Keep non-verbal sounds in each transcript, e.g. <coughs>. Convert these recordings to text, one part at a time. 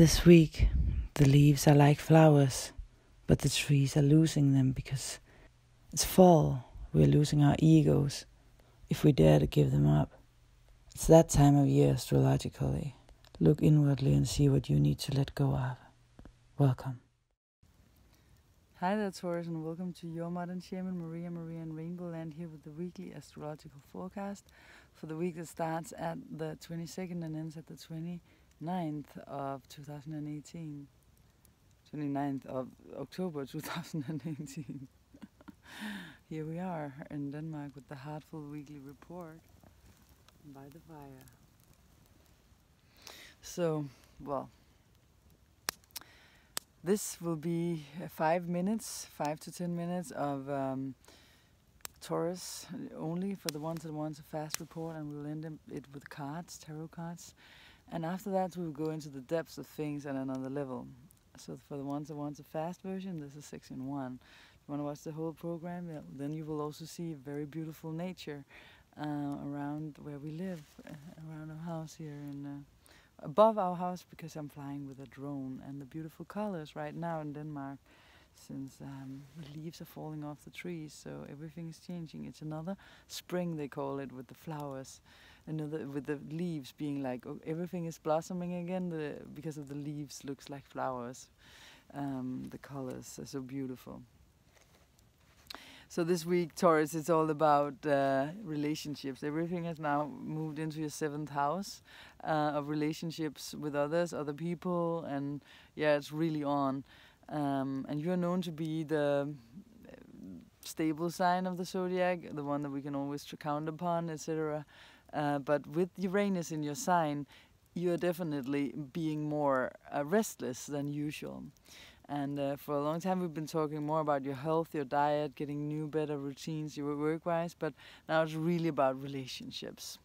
This week, the leaves are like flowers, but the trees are losing them because it's fall. We're losing our egos if we dare to give them up. It's that time of year astrologically. Look inwardly and see what you need to let go of. Welcome. Hi there, Taurus, and welcome to your modern shaman, Maria Maria in Rainbow Land, here with the weekly astrological forecast for the week that starts at the 22nd and ends at the 29th of 2018. 29th of October <laughs> 2018. <laughs> Here we are in Denmark with the Heartful Weekly Report by the fire. So, well, this will be five minutes, five to ten minutes of um, Taurus only for the ones that want a fast report, and we'll end it with cards, tarot cards. And after that, we'll go into the depths of things at another level. So, for the ones that want a fast version, this is section one. If you want to watch the whole program, then you will also see very beautiful nature uh, around where we live, uh, around our house here and uh, above our house because I'm flying with a drone and the beautiful colors right now in Denmark since um, the leaves are falling off the trees. So everything is changing. It's another spring they call it with the flowers another with the leaves being like oh, everything is blossoming again the, because of the leaves looks like flowers um, the colors are so beautiful so this week, Taurus, it's all about uh, relationships. Everything has now moved into your seventh house uh, of relationships with others, other people, and yeah, it's really on. Um, and you're known to be the uh, stable sign of the zodiac, the one that we can always count upon, etc. Uh, but with Uranus in your sign, you're definitely being more uh, restless than usual. And uh, for a long time, we've been talking more about your health, your diet, getting new, better routines, your work wise, but now it's really about relationships.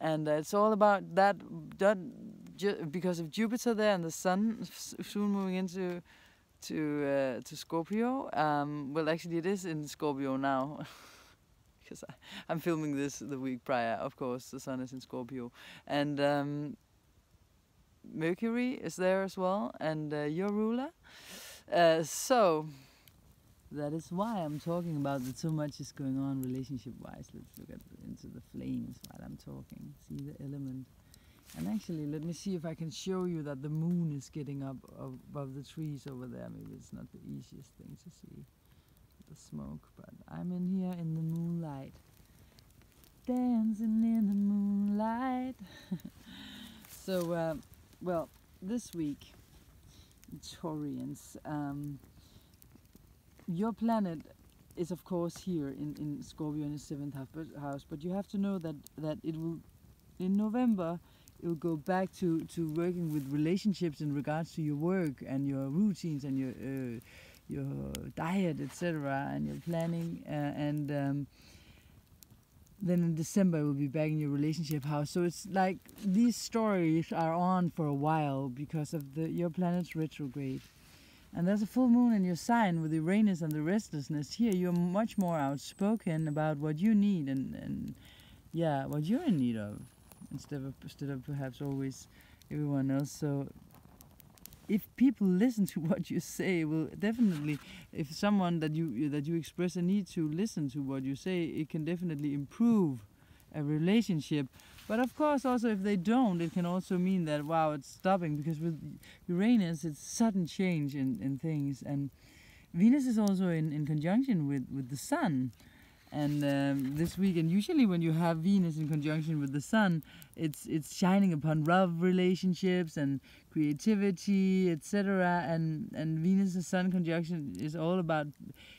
And uh, it's all about that, that because of Jupiter there and the Sun soon moving into to uh, to Scorpio. Um, well, actually, it is in Scorpio now. <laughs> because I'm filming this the week prior, of course, the sun is in Scorpio. And um, Mercury is there as well, and uh, your ruler. Uh, so that is why I'm talking about that so much is going on relationship-wise. Let's look at into the flames while I'm talking. See the element. And actually, let me see if I can show you that the moon is getting up above the trees over there. Maybe it's not the easiest thing to see, the smoke, but I'm in here in the moonlight. Dancing in the moonlight. <laughs> so, uh, well, this week, Taurians, um, your planet is of course here in, in Scorpio in the seventh house, but you have to know that, that it will, in November, it will go back to, to working with relationships in regards to your work and your routines and your uh, your diet, etc., and your planning, uh, and um, then in December we'll be back in your relationship house. So it's like these stories are on for a while because of the your planet's retrograde. And there's a full moon in your sign with Uranus and the restlessness. Here you're much more outspoken about what you need and, and yeah, what you're in need of instead of instead of perhaps always everyone else. So if people listen to <laughs> what you say well, definitely if someone that you that you express a need to listen to what you say it can definitely improve a relationship. But of course also if they don't it can also mean that wow it's stopping because with uranus it's sudden change in, in things. And venus is also in, in conjunction with, with the sun and um, this week and usually when you have venus in conjunction with the sun it's it's shining upon love relationships and creativity etc and and venus and sun conjunction is all about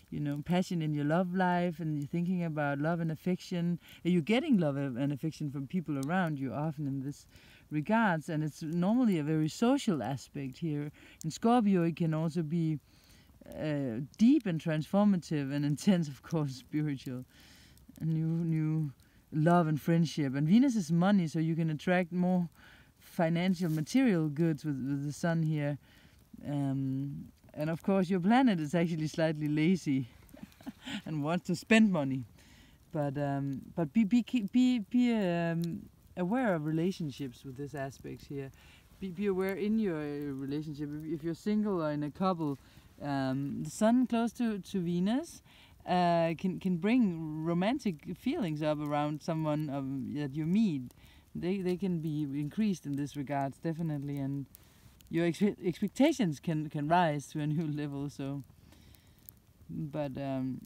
you know passion in your love life and you're thinking about love and affection. You're getting love and affection from people around you often in this regards. And it's normally a very social aspect here. In scorpio it can also be uh, deep and transformative and intense, of course, <laughs> spiritual. New, new love and friendship. And Venus is money, so you can attract more financial, material goods with, with the sun here. Um, and of course, your planet is actually slightly lazy <laughs> and wants to spend money. But um, but be be be be um, aware of relationships with this aspect here be, be aware in your relationship if you're single or in a couple um, the sun close to, to venus uh, can can bring romantic feelings up around someone that you meet. They they can be increased in this regards definitely and your expe expectations can can rise to a new <laughs> level so. But um,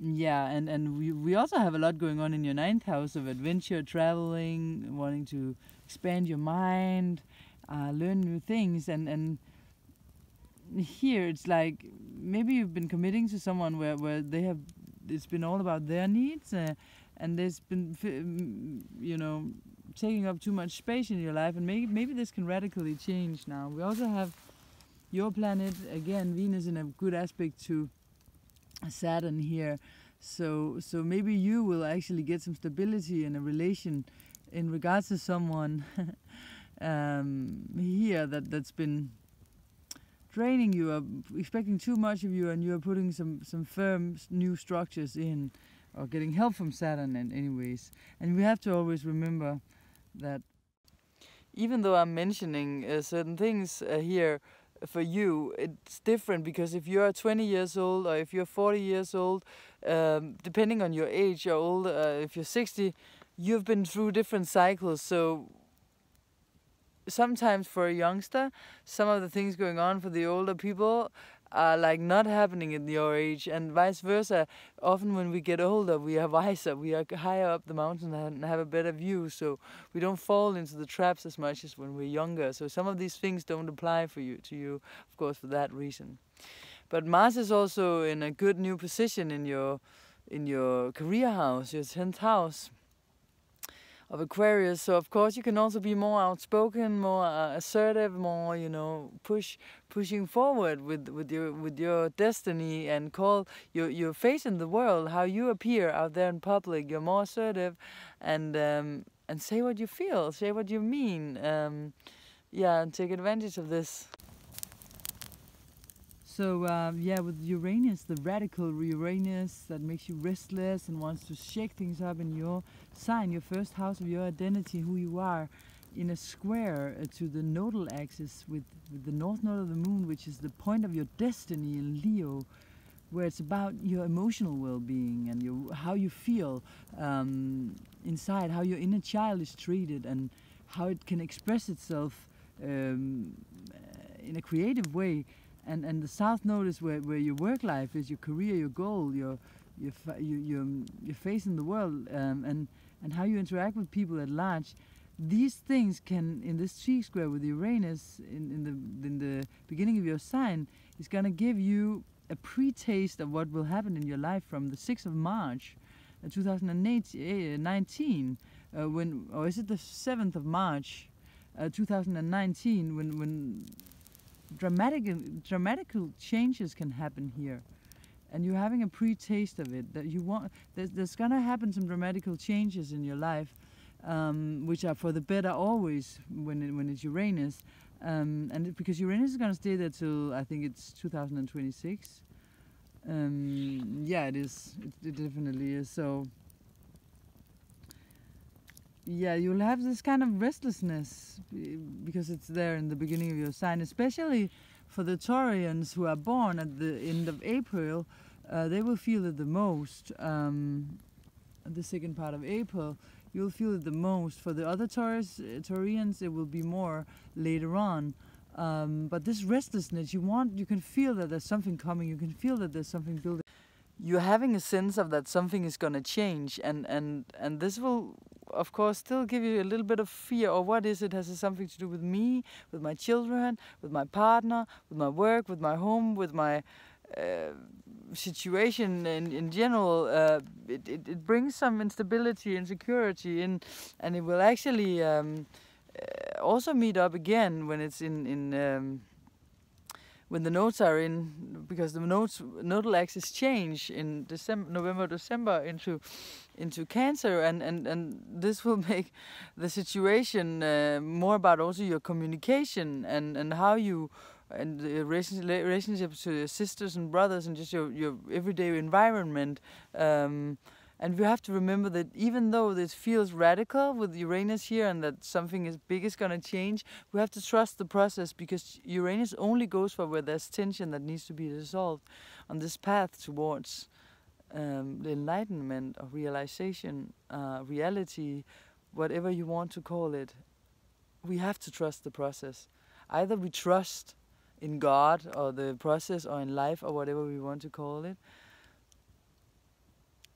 yeah and and we we also have a lot going on in your ninth house of adventure traveling wanting to expand your mind uh, learn new things and and here it's like maybe you've been committing to someone where where they have it's been all about their needs uh, and there's been you know taking up too much space in your life and maybe maybe this can radically change now we also have your planet again venus in a good aspect to Saturn here. So so maybe you will actually get some stability in a relation in regards to someone <laughs> um, here that that's been draining you or expecting too much of you and you are putting some some firm new structures in or getting help from Saturn in anyways. And we have to always remember that even though I'm mentioning uh, certain things uh, here for you it's different because if you're 20 years old or if you're 40 years old um, depending on your age or old uh, if you're 60 you've been through different cycles so sometimes for a youngster some of the things going on for the older people are like not happening in your age and vice versa. Often when we get older we are wiser. We are higher up the mountain and have a better view so we don't fall into the traps as much as when we're younger. So some of these things don't apply for you to you of course for that reason. But mars is also in a good new position in your in your career house your 10th house of Aquarius. So of course you can also be more outspoken, more uh, assertive, more you know push pushing forward with with your with your destiny and call your your face in the world, how you appear out there in public. You're more assertive, and um, and say what you feel, say what you mean. Um, yeah, and take advantage of this. So um, yeah, with Uranus, the radical Uranus that makes you restless and wants to shake things up in your sign, your first house of your identity, who you are, in a square uh, to the nodal axis with, with the north node of the moon, which is the point of your destiny in Leo, where it's about your emotional well-being and your how you feel um, inside, how your inner child is treated, and how it can express itself um, in a creative way and and the south node is where, where your work life is your career your goal your your your your, face in the world um, and and how you interact with people at large these things can in this T-square with Uranus in, in the in the beginning of your sign is going to give you a pre-taste of what will happen in your life from the 6th of March uh, 2019 uh, when or is it the 7th of March uh, 2019 when when dramatic dramatical changes can happen here. And you're having a pre-taste of it that you want there's, there's gonna happen some dramatical changes in your life um, which are for the better always when it, when it's Uranus. Um, and it, because Uranus is gonna stay there till I think it's 2026 um, yeah it is. It, it definitely is. So yeah, you'll have this kind of restlessness because it's there in the beginning of your sign, especially for the Taurians who are born at the end of April. Uh, they will feel it the most. Um, the second part of April, you'll feel it the most. For the other Taurus, uh, Taurians, it will be more later on. Um, but this restlessness, you want, you can feel that there's something coming. You can feel that there's something building. You're having a sense of that something is going to change, and and and this will of course still give you a little bit of fear or what is it has it something to do with me with my children with my partner with my work with my home with my uh, situation in, in general. Uh, it, it, it, brings some instability and security in and it will actually um, uh, also meet up again when it's in in um, when the nodes are in because the nodes nodal axis change in December November December into into cancer and and and this will make the situation uh, more about also your communication and and how you and the relationships to your sisters and brothers and just your your everyday environment. Um, And we have to remember that even though this feels radical with Uranus here and that something is big is going to change, we have to trust the process because Uranus only goes for where there's tension that needs to be resolved on this path towards um, enlightenment or realization, uh, reality, whatever you want to call it. We have to trust the process. Either we trust in God or the process or in life or whatever we want to call it.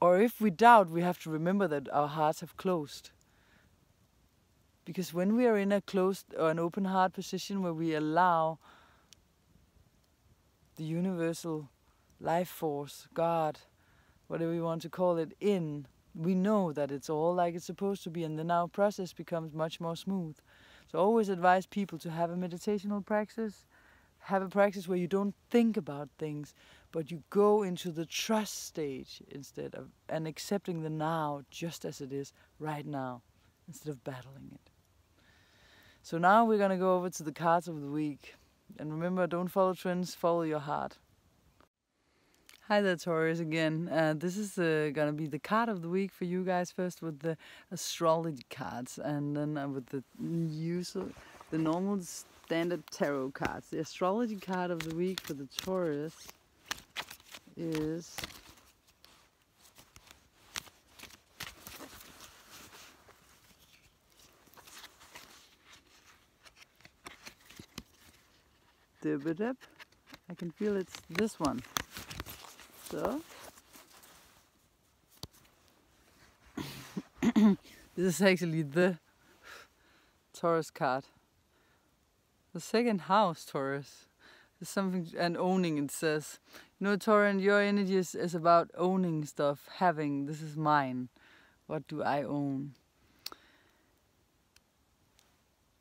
Or if we doubt, we have to remember that our hearts have closed. Because when we are in a closed or an open heart position where we allow the universal life force, God, whatever you want to call it, in, we know that it's all like it's supposed to be, and then our process becomes much more smooth. So I always advise people to have a meditational practice, have a practice where you don't think about things, but you go into the trust stage instead of and accepting the now just as it is right now, instead of battling it. So now we're gonna go over to the cards of the week. And remember, don't follow trends, follow your heart. Hi there, Taurus again. Uh, this is uh, gonna be the card of the week for you guys first with the astrology cards, and then uh, with the usual, the normal standard tarot cards. The astrology card of the week for the Taurus is I can feel it's this one. So. <coughs> this is actually the Taurus card. The second house Taurus is something and owning it says. You know Taurus your energy is, is about owning stuff, having this is mine. What do I own?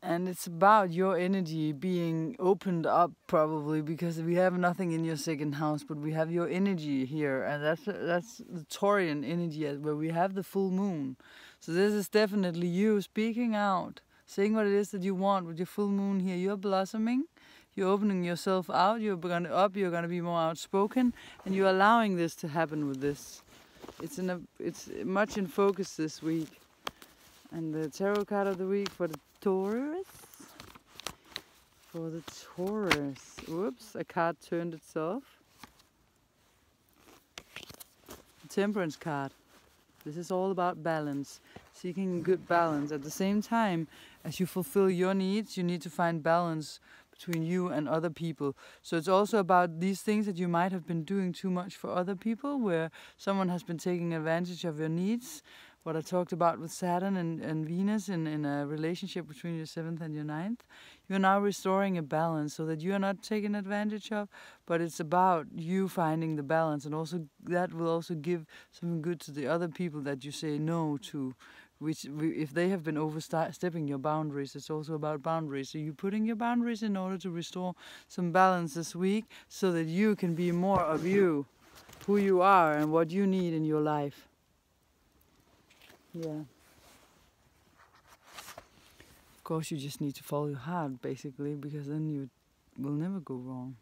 and it's about your energy being opened up probably because we have nothing in your second house but we have your energy here and that's that's the taurian energy where we have the full moon so this is definitely you speaking out saying what it is that you want with your full moon here you're blossoming you're opening yourself out you're going up you're going to be more outspoken and you're allowing this to happen with this it's in a it's much in focus this week and the tarot card of the week for the Taurus. For the Taurus. Whoops, a card turned itself. The Temperance card. This is all about balance, seeking good balance. At the same time, as you fulfill your needs, you need to find balance between you and other people. So it's also about these things that you might have been doing too much for other people, where someone has been taking advantage of your needs what I talked about with Saturn and, and Venus in, in a relationship between your seventh and your ninth, you're now restoring a balance so that you are not taken advantage of, but it's about you finding the balance. And also, that will also give something good to the other people that you say no to. Which, if they have been overstepping your boundaries, it's also about boundaries. So you're putting your boundaries in order to restore some balance this week so that you can be more of you, who you are, and what you need in your life. Yeah. Of course, you just need to follow your heart, basically, because then you will never go wrong.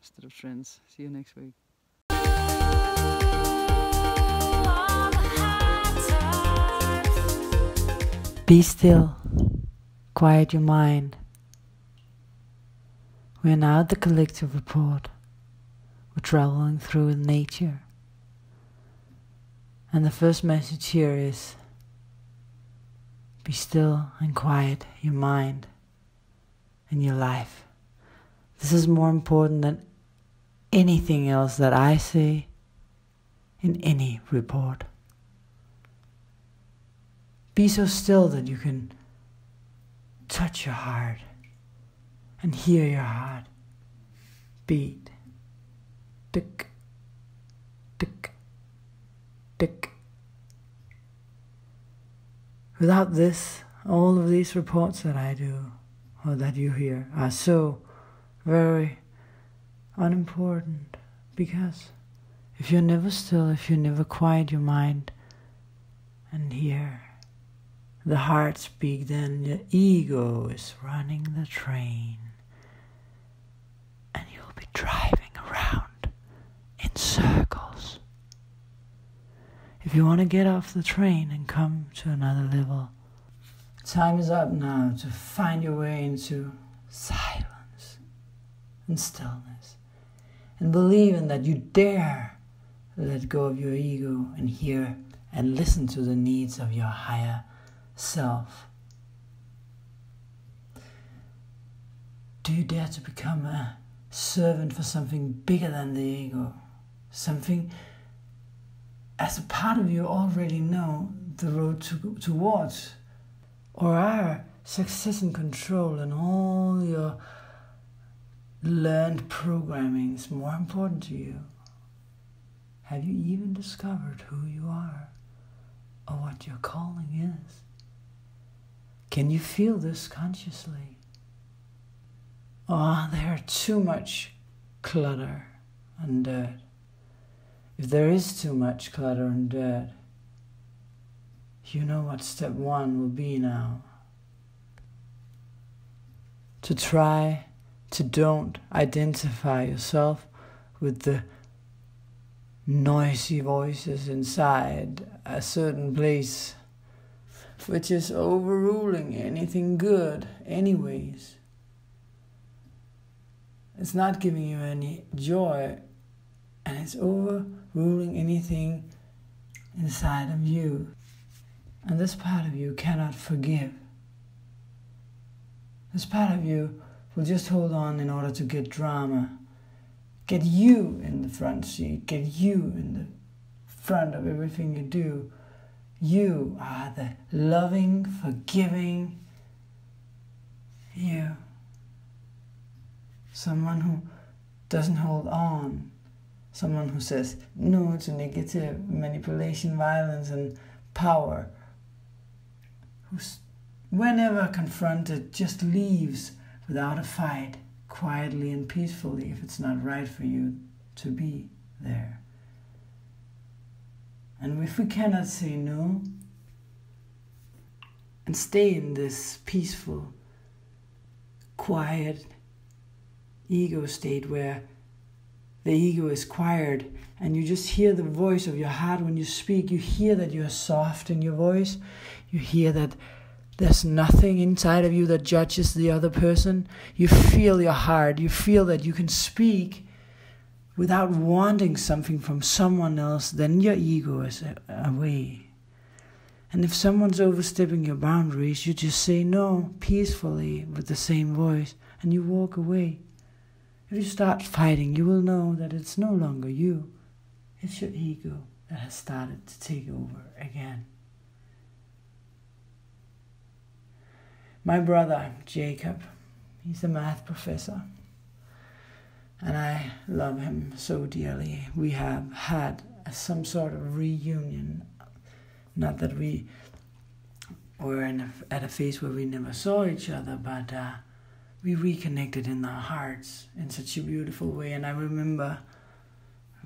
Instead of trends. See you next week. Be still. Quiet your mind. We are now at the collective report. We're traveling through nature. And the first message here is be still and quiet your mind and your life. This is more important than anything else that I say in any report. Be so still that you can touch your heart and hear your heart beat. Tick, tick, tick. Without this, all of these reports that I do or that you hear are so very unimportant because if you're never still, if you never quiet your mind and hear the heart speak, then the ego is running the train and you'll be driving around in circles. if you want to get off the train and come to another level. Time is up now to find your way into silence and stillness and believe in that you dare let go of your ego and hear and listen to the needs of your higher self. Do you dare to become a servant for something bigger than the ego? Something as a part of you already know the road to, towards? Or are success and control and all your learned programming is more important to you? Have you even discovered who you are or what your calling is? Can you feel this consciously? Ah, oh, there are too much clutter and dirt. If there is too much clutter and dirt, you know what step one will be now. To try to don't identify yourself with the noisy voices inside a certain place which is overruling anything good, anyways. It's not giving you any joy, and it's overruling anything inside of you. And this part of you cannot forgive. This part of you will just hold on in order to get drama, get you in the front seat, get you in the front of everything you do. You are the loving, forgiving you. Someone who doesn't hold on. Someone who says no to negative manipulation, violence, and power. Who, whenever confronted, just leaves without a fight, quietly and peacefully, if it's not right for you to be there. And if we cannot say no and stay in this peaceful, quiet ego state where the ego is quiet and you just hear the voice of your heart when you speak, you hear that you're soft in your voice, you hear that there's nothing inside of you that judges the other person. You feel your heart. You feel that you can speak without wanting something from someone else. Then your ego is away. And if someone's overstepping your boundaries, you just say no peacefully with the same voice and you walk away. If you start fighting, you will know that it's no longer you, it's your ego that has started to take over again. My brother, Jacob, he's a math professor. And I love him so dearly. We have had some sort of reunion. Not that we were a, at a phase where we never saw each other, but uh, we reconnected in our hearts in such a beautiful way. And I remember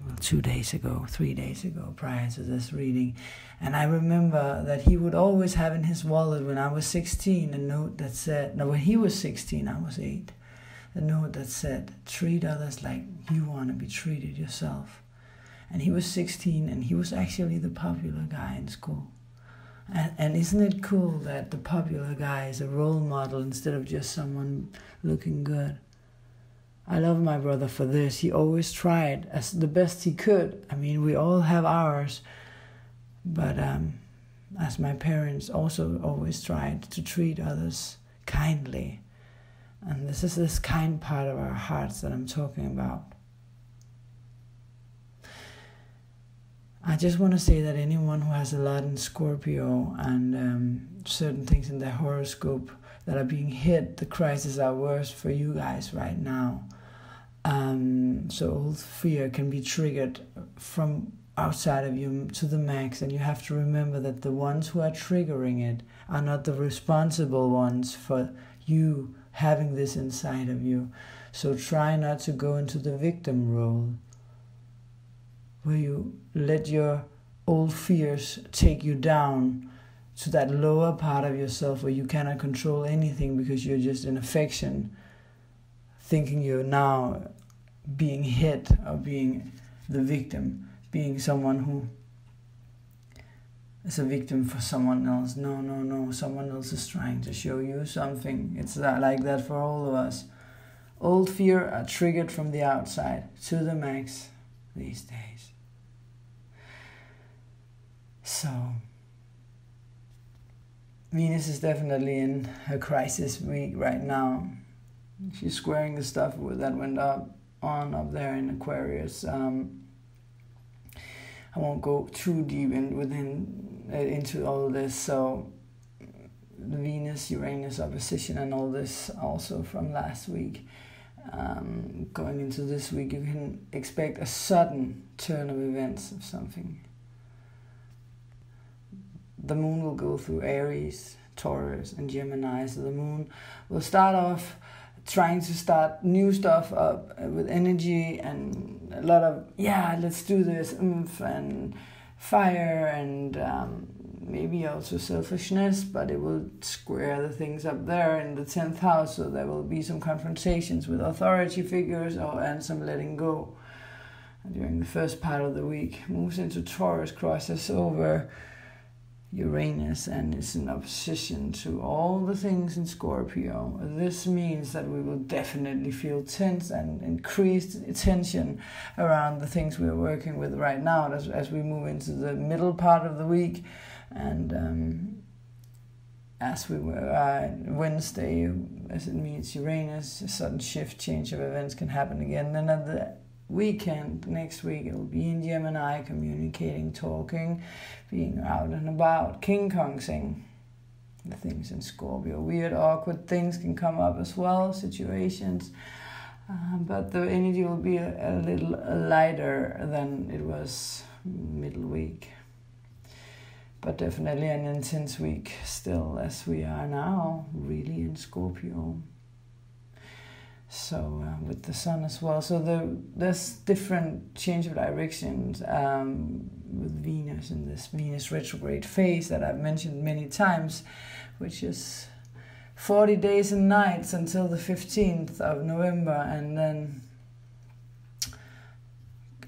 well, two days ago, three days ago, prior to this reading. And I remember that he would always have in his wallet when I was 16 a note that said, no, when he was 16, I was 8, a note that said, treat others like you want to be treated yourself. And he was 16 and he was actually the popular guy in school. And, and isn't it cool that the popular guy is a role model instead of just someone looking good? I love my brother for this. He always tried as the best he could. I mean, we all have ours, but um, as my parents also always tried to treat others kindly. And this is this kind part of our hearts that I'm talking about. I just want to say that anyone who has a lot in Scorpio and um, certain things in their horoscope that are being hit, the crises are worse for you guys right now. Um, so all fear can be triggered from outside of you to the max, and you have to remember that the ones who are triggering it are not the responsible ones for you having this inside of you. So try not to go into the victim role where you let your old fears take you down to that lower part of yourself where you cannot control anything because you're just in affection thinking you're now being hit or being the victim, being someone who as a victim for someone else. No, no, no. Someone else is trying to show you something. It's that, like that for all of us. Old fear are triggered from the outside to the max these days. So, Venus is definitely in a crisis week right now. She's squaring the stuff that went up on up there in Aquarius. Um, I won't go too deep in within into all this. So Venus Uranus opposition and all this also from last week. Um, going into this week, you can expect a sudden turn of events of something. The moon will go through Aries, Taurus, and Gemini. So the moon will start off trying to start new stuff up with energy and a lot of yeah let's do this oomph and fire and um, maybe also selfishness but it will square the things up there in the 10th house so there will be some confrontations with authority figures or and some letting go. During the first part of the week moves into taurus crosses over Uranus and is in opposition to all the things in Scorpio. This means that we will definitely feel tense and increased tension around the things we're working with right now as, as we move into the middle part of the week. And um, as we were uh, Wednesday, as it meets Uranus, a sudden shift, change of events can happen again. Then at the weekend. Next week it will be in Gemini communicating talking being out and about King Kong sing. The things in Scorpio. Weird awkward things can come up as well situations. Um, but the energy will be a, a little lighter than it was middle week but definitely an intense week still as we are now really in Scorpio so uh, with the sun as well. So the, there's different change of directions um, with venus in this venus retrograde phase that i've mentioned many times which is 40 days and nights until the 15th of november and then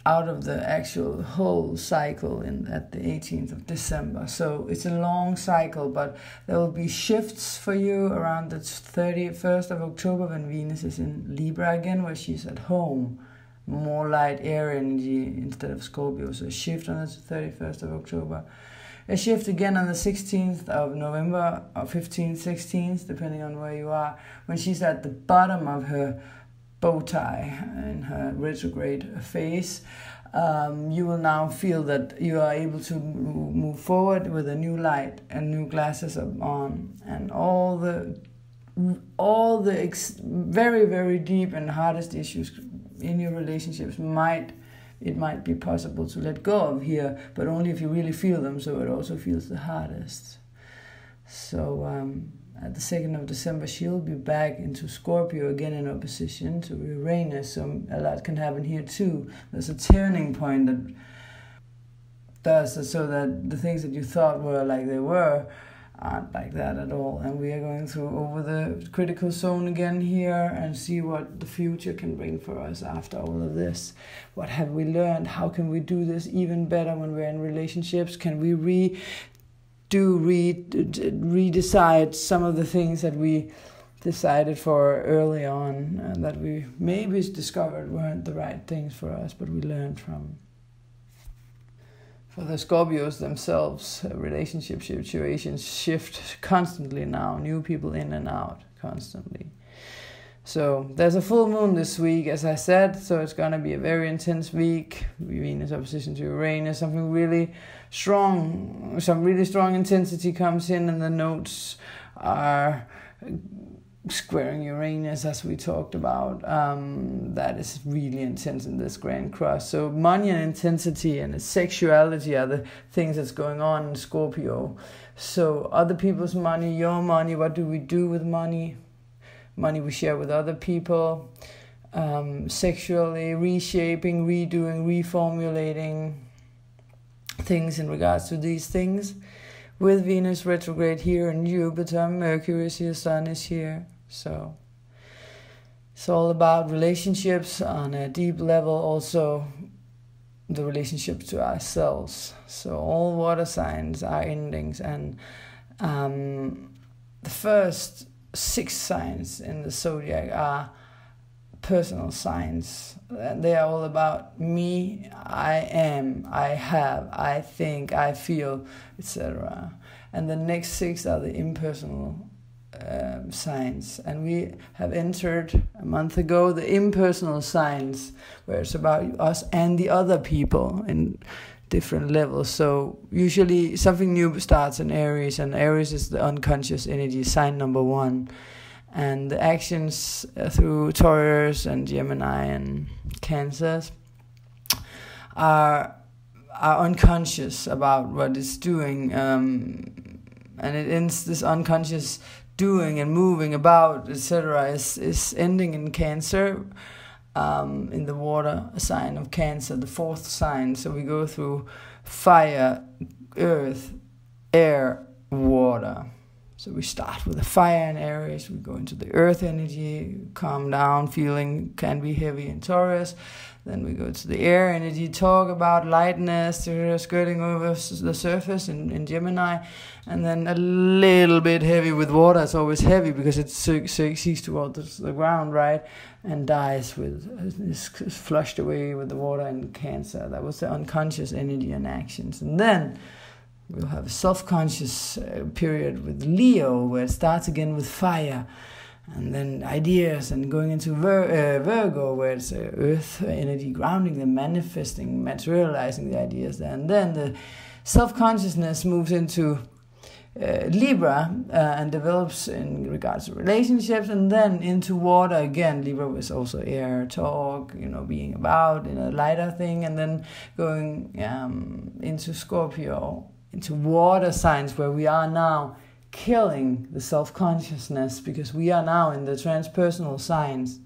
out of the actual whole cycle in at the 18th of December. So it's a long cycle, but there will be shifts for you around the 31st of October when Venus is in Libra again, where she's at home. More light air energy instead of Scorpio. So a shift on the 31st of October. A shift again on the 16th of November, or 15th, 16th, depending on where you are, when she's at the bottom of her bow tie in her retrograde phase, um, you will now feel that you are able to move forward with a new light and new glasses on, and all the all the very very deep and hardest issues in your relationships might it might be possible to let go of here, but only if you really feel them. So it also feels the hardest. So. Um, at the 2nd of December, she'll be back into Scorpio again in opposition to Uranus. So a lot can happen here too. There's a turning point that does so that the things that you thought were like they were aren't like that at all. And we are going through over the critical zone again here and see what the future can bring for us after all of this. What have we learned? How can we do this even better when we're in relationships? Can we re do re redecide some of the things that we decided for early on uh, that we maybe discovered weren't the right things for us, but we learned from. For the Scorpios themselves, uh, relationship situations shift constantly now, new people in and out constantly. So there's a full moon this week, as I said, so it's going to be a very intense week. Venus opposition to Uranus, something really strong, some really strong intensity comes in, and the nodes are squaring Uranus, as we talked about. Um, that is really intense in this Grand Cross. So money and intensity and sexuality are the things that's going on in Scorpio. So other people's money, your money, what do we do with money? Money we share with other people, um, sexually reshaping, redoing, reformulating things in regards to these things. With Venus retrograde here and Jupiter, Mercury is here, Sun is here. So it's all about relationships on a deep level, also the relationship to ourselves. So all water signs are endings, and um, the first six signs in the zodiac are personal signs. They are all about me, I am, I have, I think, I feel, etc. And the next six are the impersonal um, signs. And we have entered a month ago the impersonal signs, where it's about us and the other people in different levels. So usually something new starts in Aries, and Aries is the unconscious energy, sign number one. And the actions uh, through Taurus and Gemini and Cancers are are unconscious about what it's doing, um, and it ends this unconscious doing and moving about, etc., is is ending in Cancer um, in the water a sign of Cancer, the fourth sign. So we go through fire, earth, air, water. So we start with the fire in Aries, we go into the earth energy, calm down, feeling can be heavy in Taurus. Then we go to the air energy, talk about lightness, skirting over the surface in, in Gemini. And then a little bit heavy with water. It's always heavy because it seeks towards the ground, right? And dies with, is flushed away with the water in Cancer. That was the unconscious energy and actions. And then we'll have a self conscious uh, period with Leo where it starts again with fire and then ideas and going into Vir- uh, Virgo where it's uh, earth energy grounding them manifesting materializing the ideas there and then the self-consciousness moves into uh, Libra uh, and develops in regards to relationships, and then into water again. Libra was also air, talk, you know, being about in a lighter thing, and then going um, into Scorpio, into water signs where we are now killing the self consciousness because we are now in the transpersonal signs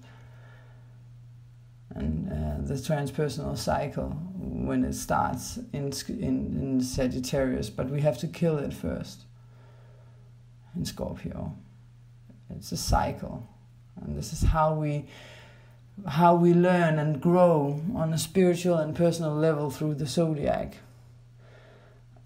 and uh, the transpersonal cycle when it starts in, in, in Sagittarius, but we have to kill it first in Scorpio. It's a cycle, and this is how we how we learn and grow on a spiritual and personal level through the zodiac.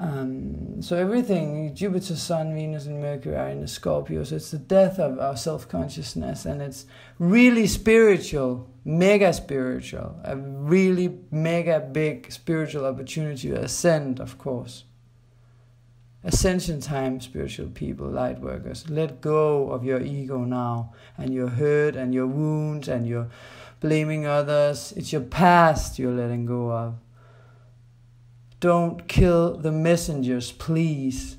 Um, so everything, Jupiter, Sun, Venus, and Mercury are in the Scorpio. So it's the death of our self-consciousness, and it's really spiritual, mega spiritual, a really mega big spiritual opportunity to ascend, of course. Ascension time, spiritual people, light workers. Let go of your ego now, and your hurt, and your wounds, and your blaming others. It's your past you're letting go of. Don't kill the messengers, please.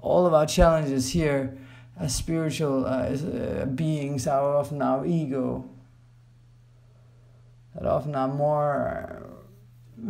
All of our challenges here as spiritual uh, uh, beings are often our ego. That often are more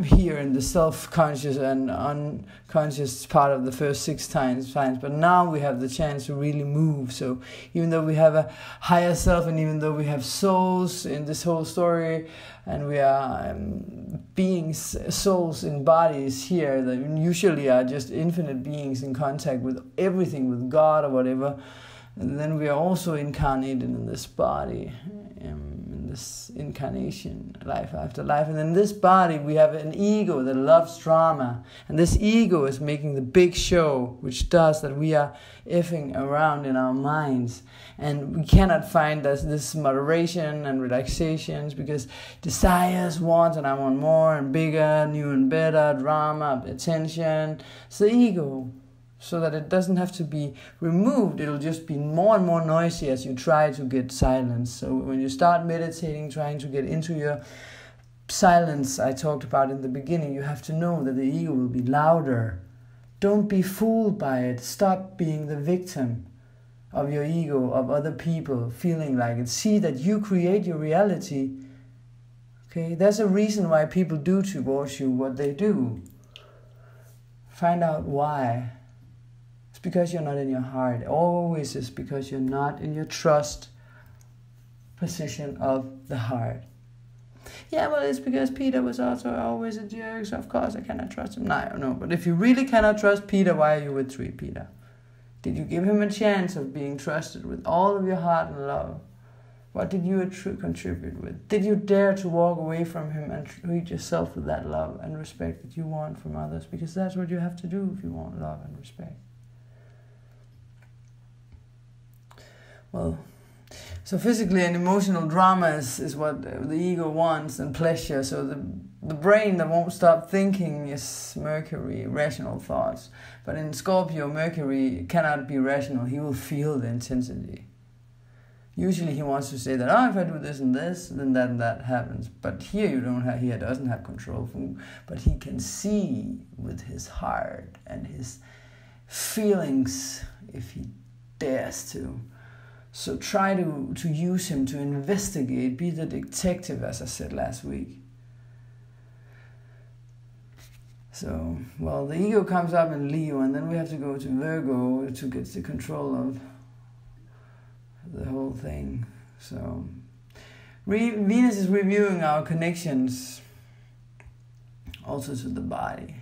here in the self-conscious and unconscious part of the first six times times but now we have the chance to really move. So even though we have a higher self and even though we have souls in this whole story and we are um, beings souls in bodies here that usually are just infinite beings in contact with everything with god or whatever and then we are also incarnated in this body. Um, this incarnation, life after life. And in this body, we have an ego that loves drama. And this ego is making the big show, which does that we are effing around in our minds. And we cannot find this, this moderation and relaxations because desires, wants, and I want more and bigger, new and better, drama, attention. It's the ego so that it doesn't have to be removed. It'll just be more and more noisy as you try to get silence. So when you start meditating, trying to get into your silence I talked about in the beginning, you have to know that the ego will be louder. Don't be fooled by it. Stop being the victim of your ego, of other people feeling like it. See that you create your reality. Okay, there's a reason why people do towards you what they do. Find out why because you're not in your heart. Always is because you're not in your trust position of the heart. Yeah, well, it's because Peter was also always a jerk, so of course I cannot trust him. No, no, but if you really cannot trust Peter, why are you with three Peter? Did you give him a chance of being trusted with all of your heart and love? What did you contribute with? Did you dare to walk away from him and treat yourself with that love and respect that you want from others? Because that's what you have to do if you want love and respect. Well, so physically and emotional drama is, is what the ego wants and pleasure. So the, the brain that won't stop thinking is Mercury, rational thoughts. But in Scorpio, Mercury cannot be rational. He will feel the intensity. Usually he wants to say that, oh, if I do this and this, then that and that happens. But here you don't have, he doesn't have control. From, but he can see with his heart and his feelings if he dares to. So try to, to use him to investigate, be the detective, as I said last week. So, well, the ego comes up in Leo, and then we have to go to Virgo to get the control of the whole thing. So, Re- Venus is reviewing our connections also to the body.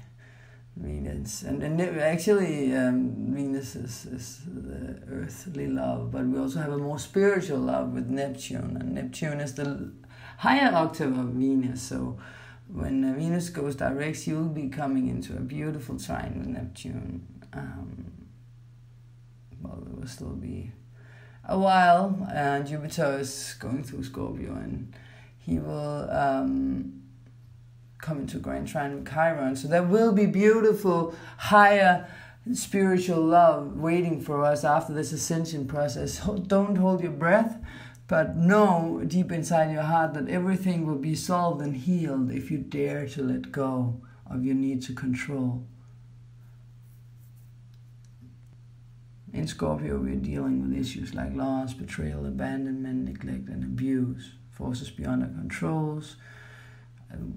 Venus, and, and actually, um, Venus is, is the earthly love, but we also have a more spiritual love with Neptune, and Neptune is the higher octave of Venus. So, when Venus goes direct, you'll be coming into a beautiful trine with Neptune. Um, well, it will still be a while, and Jupiter is going through Scorpio, and he will um, come into Grand Trine with Chiron. So there will be beautiful, higher spiritual love waiting for us after this ascension process. Don't hold your breath, but know deep inside your heart that everything will be solved and healed if you dare to let go of your need to control. In Scorpio, we're dealing with issues like loss, betrayal, abandonment, neglect, and abuse, forces beyond our controls,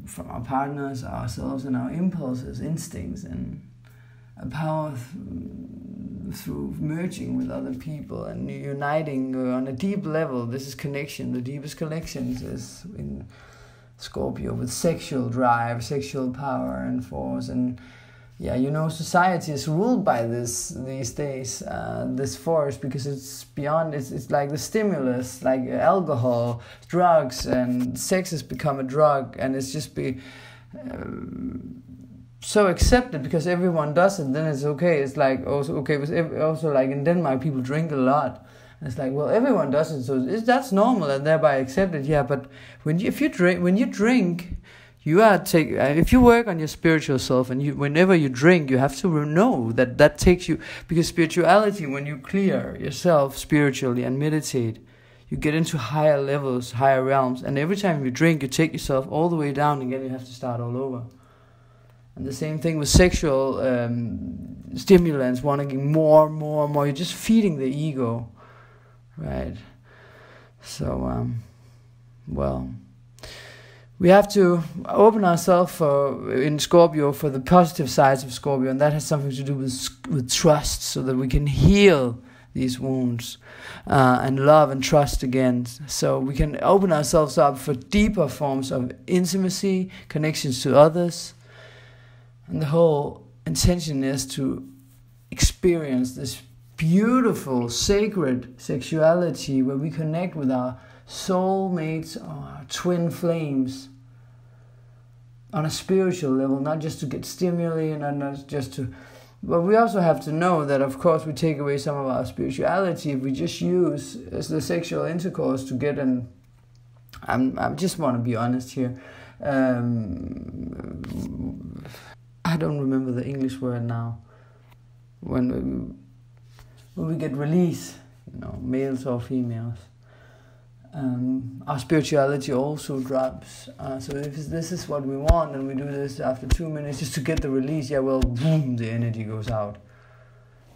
from our partners, ourselves, and our impulses, instincts, and a power th- through merging with other people and uniting on a deep level. This is connection. The deepest connections is in Scorpio with sexual drive, sexual power, and force, and yeah, you know, society is ruled by this these days, uh, this force, because it's beyond, it's, it's like the stimulus, like alcohol, drugs, and sex has become a drug, and it's just be uh, so accepted because everyone does it, then it's okay. It's like also okay, also like in Denmark, people drink a lot. It's like, well, everyone does it, so that's normal and thereby accepted. Yeah, but when you, if you drink, when you drink, you are take uh, if you work on your spiritual self and you whenever you drink you have to know that that takes you because spirituality when you clear yourself spiritually and meditate you get into higher levels higher realms and every time you drink you take yourself all the way down again you have to start all over. And the same thing with sexual um, stimulants wanting more more more. You're just feeding the ego right? So um, well we have to open ourselves for in Scorpio for the positive sides of Scorpio, and that has something to do with with trust, so that we can heal these wounds uh, and love and trust again. So we can open ourselves up for deeper forms of intimacy, connections to others, and the whole intention is to experience this beautiful, sacred sexuality where we connect with our soulmates, our twin flames on a spiritual level, not just to get stimuli and not just to. But we also have to know that, of course, we take away some of our spirituality if we just use the sexual intercourse to get an. I'm, I just want to be honest here. Um, I don't remember the English word now. When when we get release, you know, males or females um, our spirituality also drops. Uh, so if this is what we want and we do this after two minutes just to get the release, yeah, well, boom, the energy goes out.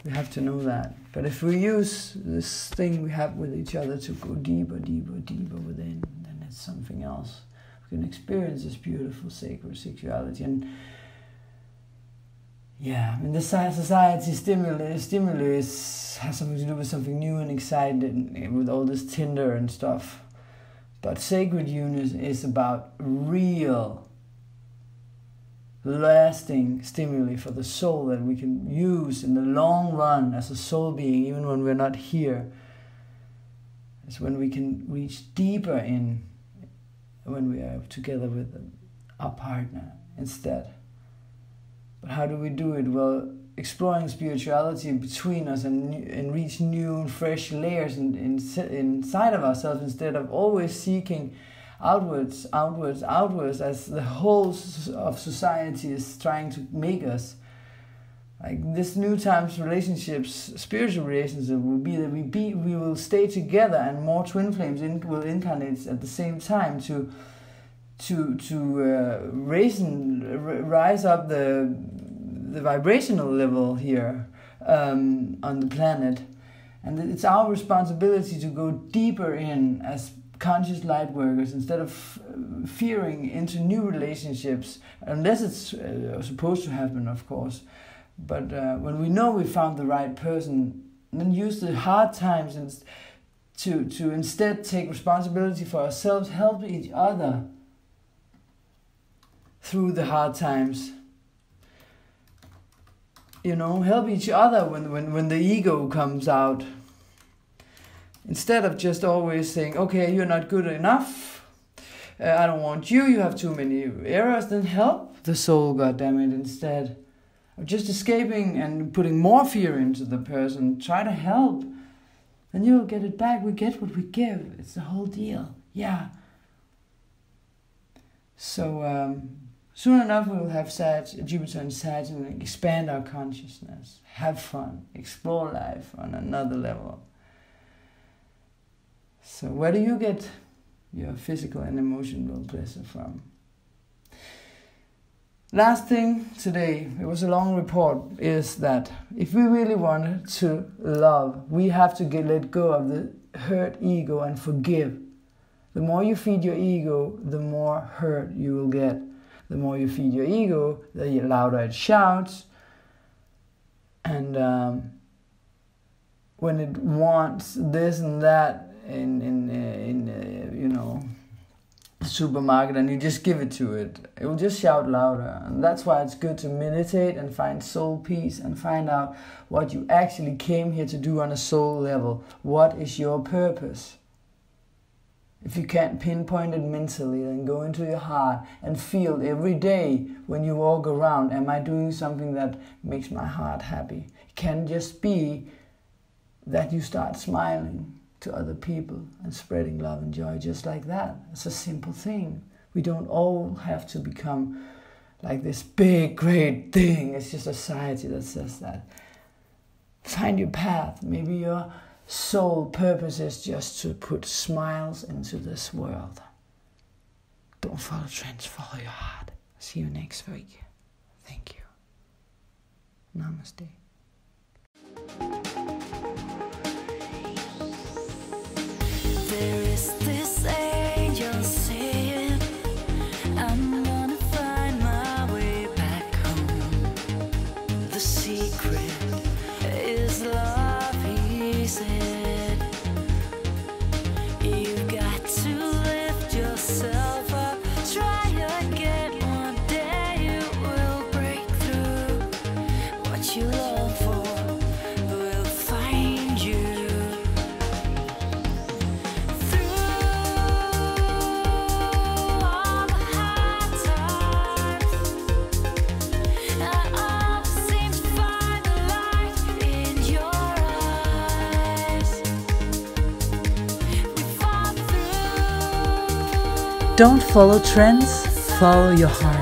We have to know that. But if we use this thing we have with each other to go deeper, deeper, deeper within, then it's something else. We can experience this beautiful sacred sexuality and yeah, I mean, the society stimulus, stimulus has something to do with something new and exciting eh, with all this Tinder and stuff. But sacred union is about real, lasting stimuli for the soul that we can use in the long run as a soul being, even when we're not here. It's when we can reach deeper in when we are together with our partner instead. But how do we do it? Well, exploring spirituality between us and, and reach new and fresh layers in, in, inside of ourselves instead of always seeking outwards, outwards, outwards as the whole of society is trying to make us. Like this new times relationships, spiritual relationship will be that we be we will stay together and more twin flames in, will incarnate at the same time to to to uh, raise rise up the the vibrational level here um, on the planet, and it's our responsibility to go deeper in as conscious light workers instead of fearing into new relationships, unless it's uh, supposed to happen, of course. But uh, when we know we found the right person, then use the hard times and to to instead take responsibility for ourselves, help each other through the hard times. You know, help each other when when when the ego comes out instead of just always saying, okay, you're not good enough, uh, I don't want you, you have too many errors, then help the soul, goddammit, instead of just escaping and putting more fear into the person. Try to help, then you'll get it back. We get what we give. It's the whole deal. Yeah. So um, soon enough, we'll have Sag, Jupiter and Saturn and expand our consciousness, have fun, explore life on another level. So, where do you get your physical and emotional pleasure from? Last thing today, it was a long report, is that if we really want to love, we have to get let go of the hurt ego and forgive. The more you feed your ego, the more hurt you will get. The more you feed your ego, the louder it shouts. And um, when it wants this and that, in in uh, in uh, you know supermarket and you just give it to it it will just shout louder. And that's why it's good to meditate and find soul peace and find out what you actually came here to do on a soul level. What is your purpose if you can't pinpoint it mentally then go into your heart and feel every day when you walk around am i doing something that makes my heart happy it can just be that you start smiling to other people and spreading love and joy just like that. It's a simple thing. We don't all have to become like this big, great thing. It's just society that says that. Find your path. Maybe your sole purpose is just to put smiles into this world. Don't follow trends, follow your heart. See you next week. Thank you. Namaste. Don't follow trends, follow your heart.